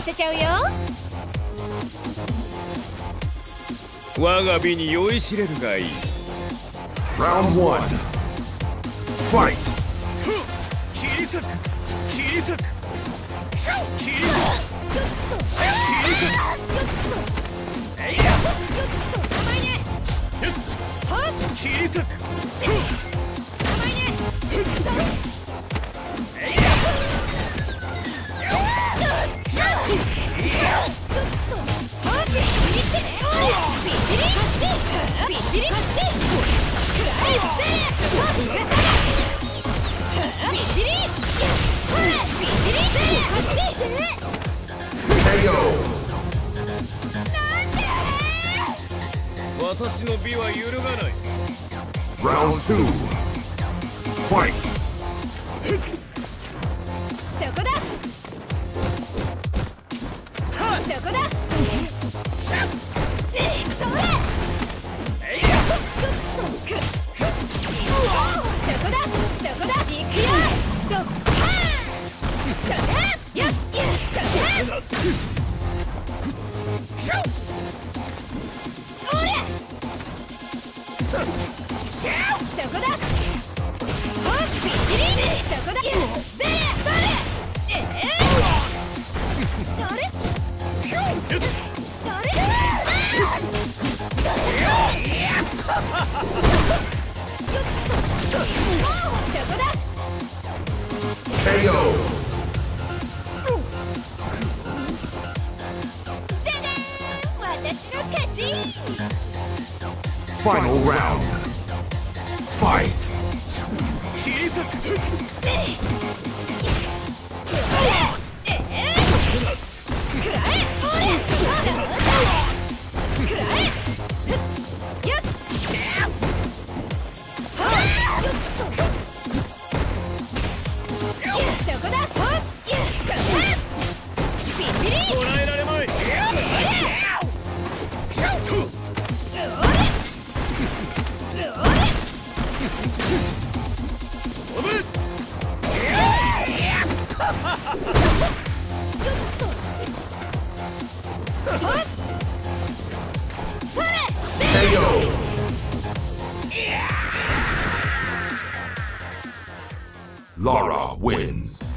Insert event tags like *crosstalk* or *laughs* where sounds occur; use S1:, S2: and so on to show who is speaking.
S1: せちゃうよ
S2: 我が美に酔いしれるがいい
S3: Round one. Fight.
S2: 切り裂く切り裂く切り裂く私の美は揺るがない
S3: Round two. Fight.
S1: そこだそこだ
S3: KO. Final round. Fight. *laughs* Lara wins.